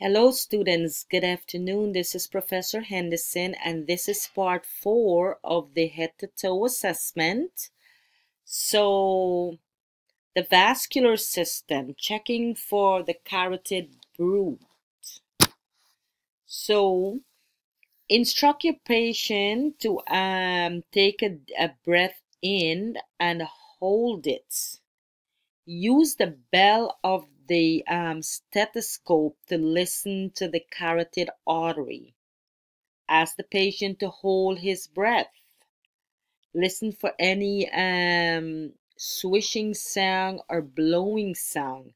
Hello students, good afternoon. This is Professor Henderson and this is part four of the head to toe assessment. So the vascular system, checking for the carotid bruit. So instruct your patient to um, take a, a breath in and hold it. Use the bell of the um, stethoscope to listen to the carotid artery. Ask the patient to hold his breath. Listen for any um, swishing sound or blowing sound.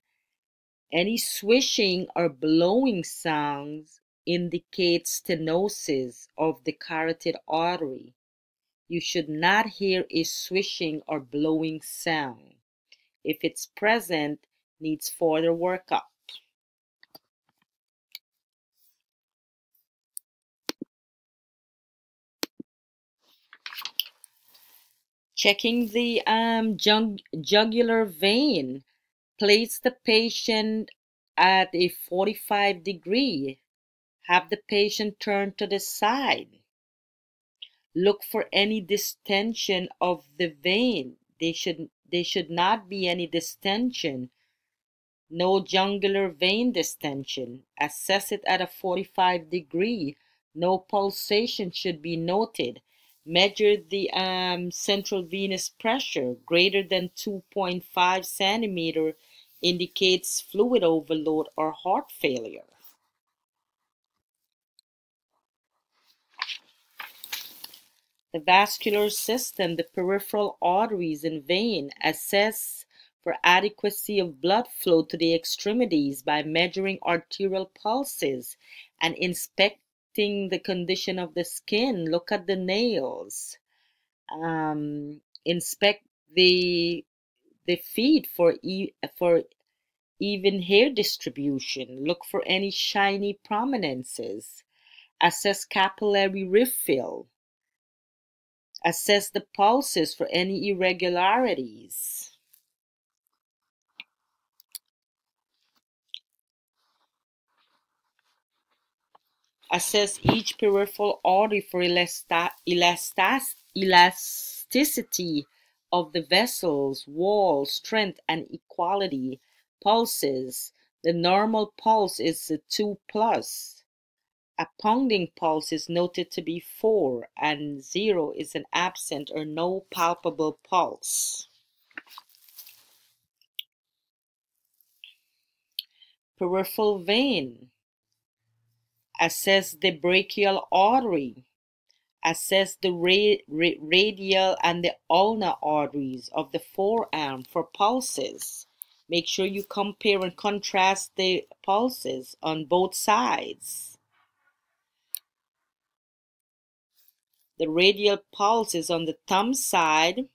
Any swishing or blowing sounds indicates stenosis of the carotid artery. You should not hear a swishing or blowing sound. If it's present, needs further workup. Checking the um, jug jugular vein. Place the patient at a 45 degree. Have the patient turn to the side. Look for any distension of the vein. They should, there should not be any distension no jugular vein distension. Assess it at a 45 degree. No pulsation should be noted. Measure the um, central venous pressure greater than 2.5 centimeter indicates fluid overload or heart failure. The vascular system, the peripheral arteries and vein assess for adequacy of blood flow to the extremities by measuring arterial pulses and inspecting the condition of the skin. Look at the nails. Um, inspect the the feet for e for even hair distribution. Look for any shiny prominences. Assess capillary refill. Assess the pulses for any irregularities. Assess each peripheral artery for elasticity of the vessels, wall, strength, and equality. Pulses. The normal pulse is a 2 plus. A pounding pulse is noted to be 4, and 0 is an absent or no palpable pulse. Peripheral vein assess the brachial artery, assess the ra ra radial and the ulnar arteries of the forearm for pulses. Make sure you compare and contrast the pulses on both sides. The radial pulse is on the thumb side.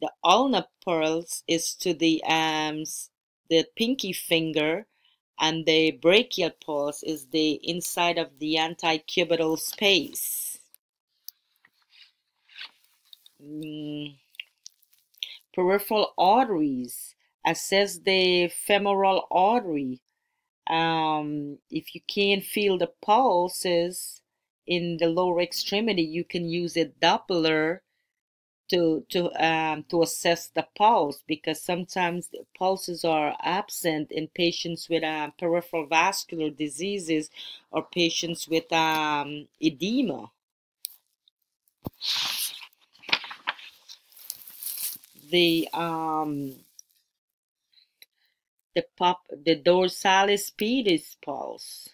The ulnar pulse is to the um, the pinky finger and the brachial pulse is the inside of the antecubital space. Mm. Peripheral arteries. Assess the femoral artery. Um, if you can't feel the pulses in the lower extremity, you can use a Doppler to to um, to assess the pulse because sometimes the pulses are absent in patients with um, peripheral vascular diseases or patients with um, edema. The um, the pop the dorsalis pedis pulse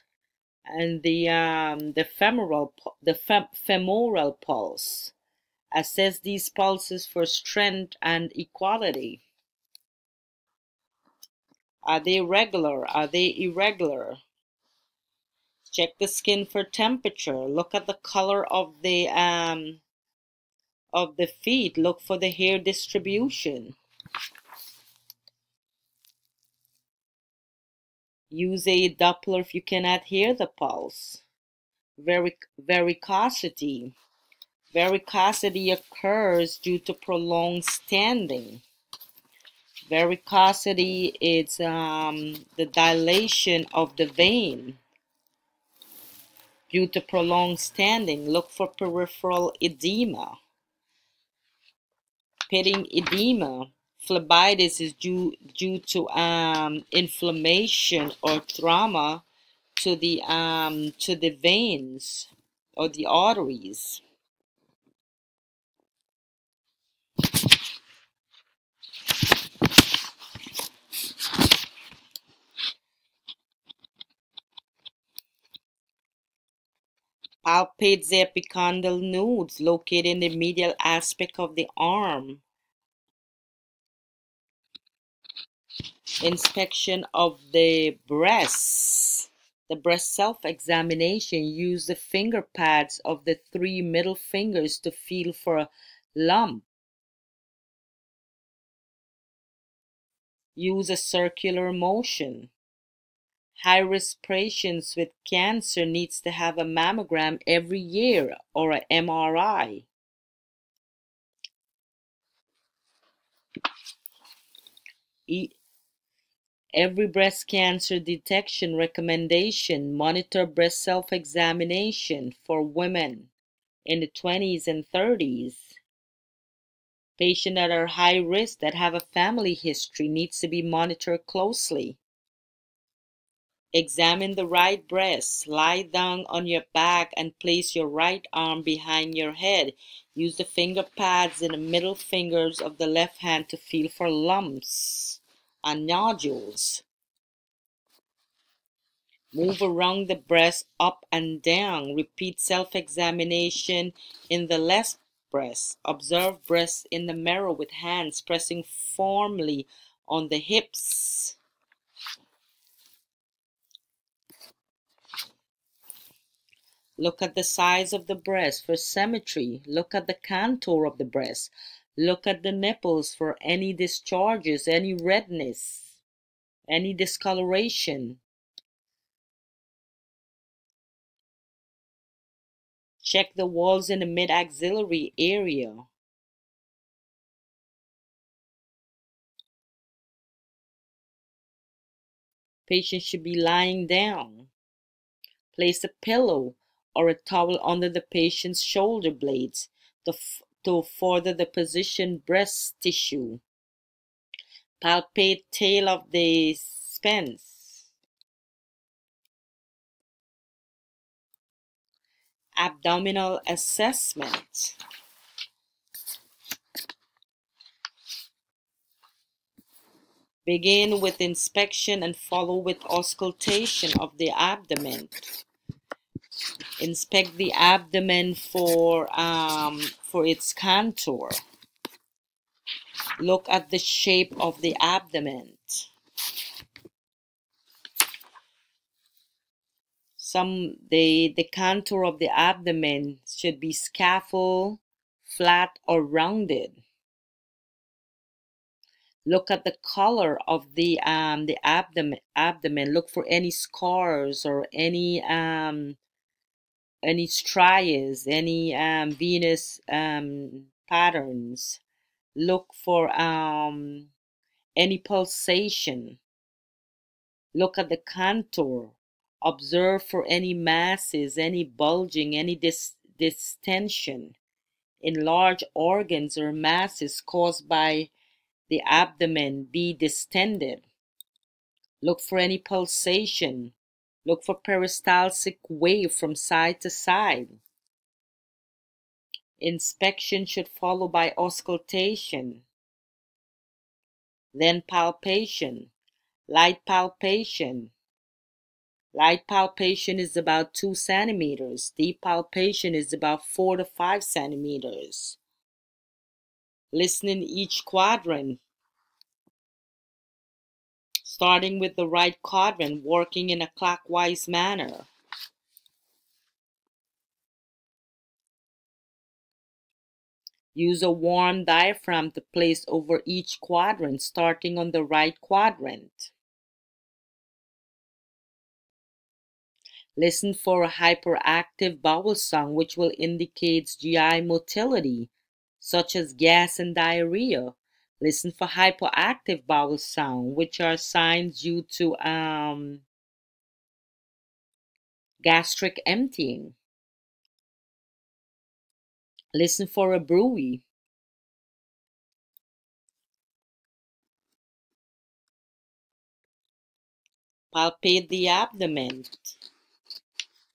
and the um, the femoral the fem femoral pulse Assess these pulses for strength and equality. Are they regular? Are they irregular? Check the skin for temperature. Look at the color of the um, of the feet. Look for the hair distribution. Use a Doppler if you cannot hear the pulse. Varic varicosity. Varicosity occurs due to prolonged standing. Varicosity is um, the dilation of the vein due to prolonged standing. Look for peripheral edema. Pitting edema. Phlebitis is due, due to um, inflammation or trauma to the um, to the veins or the arteries. Palpate the epicondyle nodes located in the medial aspect of the arm. Inspection of the breasts. The breast self-examination. Use the finger pads of the three middle fingers to feel for a lump. Use a circular motion. High-risk patients with cancer needs to have a mammogram every year or a MRI. Every breast cancer detection recommendation monitor breast self-examination for women in the 20s and 30s. Patients that are high risk that have a family history needs to be monitored closely. Examine the right breast. Lie down on your back and place your right arm behind your head. Use the finger pads and the middle fingers of the left hand to feel for lumps and nodules. Move around the breast up and down. Repeat self-examination in the left breast. Observe breast in the mirror with hands pressing firmly on the hips. Look at the size of the breast for symmetry. Look at the contour of the breast. Look at the nipples for any discharges, any redness, any discoloration. Check the walls in the mid-axillary area. Patient should be lying down. Place a pillow or a towel under the patient's shoulder blades to, to further the position breast tissue. Palpate tail of the Spence. Abdominal assessment. Begin with inspection and follow with auscultation of the abdomen inspect the abdomen for um, for its contour. Look at the shape of the abdomen. Some the the contour of the abdomen should be scaphoid flat or rounded. Look at the color of the um the abdomen abdomen. Look for any scars or any um any striations, any um, um, patterns. Look for um, any pulsation. Look at the contour. Observe for any masses, any bulging, any dis- distension in large organs or masses caused by the abdomen be distended. Look for any pulsation, Look for peristaltic wave from side to side. Inspection should follow by auscultation. Then palpation, light palpation. Light palpation is about 2 centimeters. Deep palpation is about 4 to 5 centimeters. Listening each quadrant starting with the right quadrant, working in a clockwise manner. Use a warm diaphragm to place over each quadrant, starting on the right quadrant. Listen for a hyperactive bowel sound which will indicate GI motility, such as gas and diarrhea. Listen for hypoactive vowel sound, which are signs due to um, gastric emptying. Listen for a bruit. Palpate the abdomen.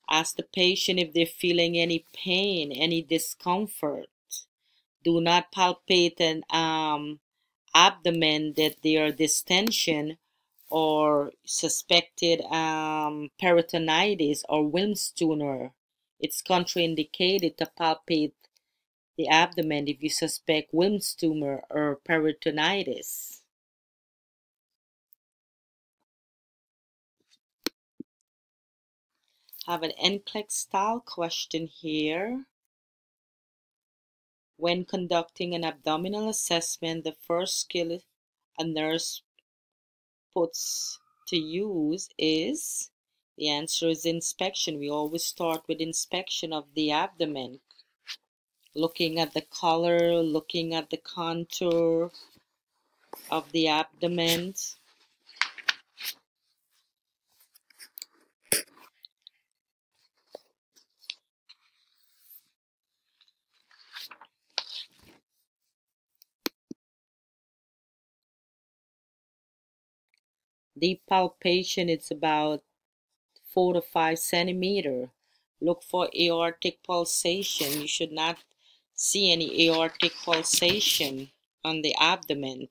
Ask the patient if they're feeling any pain, any discomfort. Do not palpate an um, abdomen that there are distension or suspected um, peritonitis or Wilms tumor. It's contraindicated to palpate the abdomen if you suspect Wilms tumor or peritonitis. have an NCLEX style question here. When conducting an abdominal assessment, the first skill a nurse puts to use is the answer is inspection. We always start with inspection of the abdomen. Looking at the color, looking at the contour of the abdomen. Deep palpation it's about four to five centimeter. Look for aortic pulsation. You should not see any aortic pulsation on the abdomen.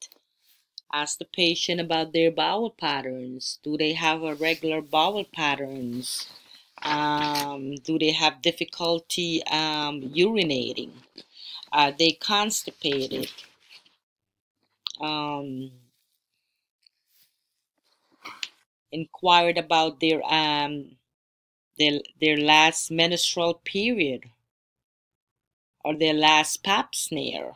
Ask the patient about their bowel patterns. Do they have a regular bowel patterns? Um, do they have difficulty um, urinating? Are they constipated? Um, inquired about their um their their last menstrual period or their last pap smear